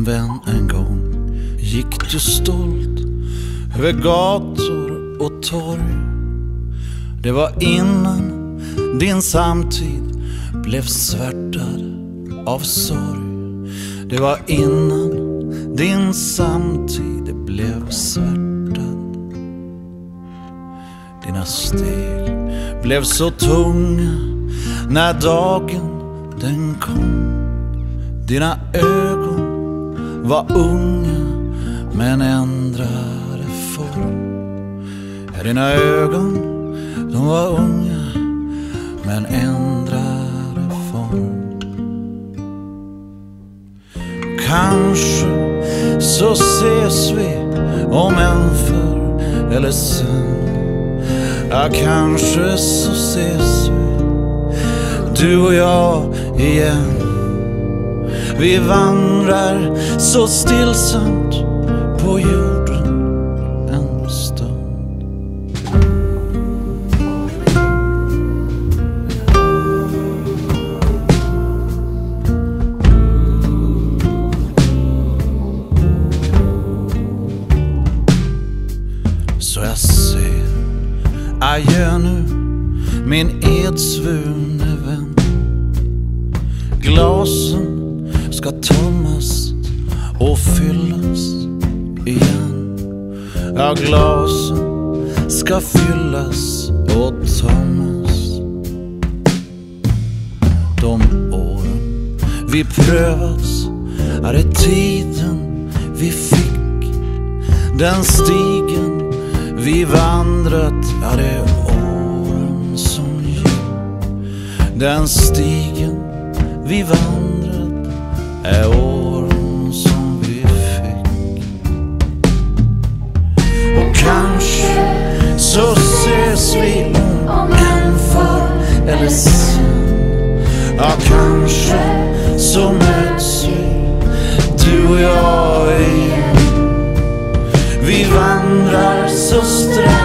En vän en gång gick du stolt över gator och torg. Det var innan din samtid blev svärtad av sorg. Det var innan din samtid blev svärtad. Dina steg blev så tunga när dagen den kom. Dina ögon var unga men ändrade form. Ja, dina ögon, de var unga men ändrade form. Kanske så ses vi om en förr eller sen. Ja, kanske så ses vi, du och jag igen. Vi vandrar så stillsamt på jorden en stund. Så jag säger adjö nu min edsvurne vän. Glasen ska tömmas och fyllas igen. Ja, glasen ska fyllas och tömmas. De åren vi prövats är det tiden vi fick. Den stigen vi vandrat är det åren som gick. Den stigen vi vandrat är åren som vi fick. Och kanske så ses vi om en förr eller sen. Ja, kanske så möts vi, du och jag igen. Vi vandrar så strax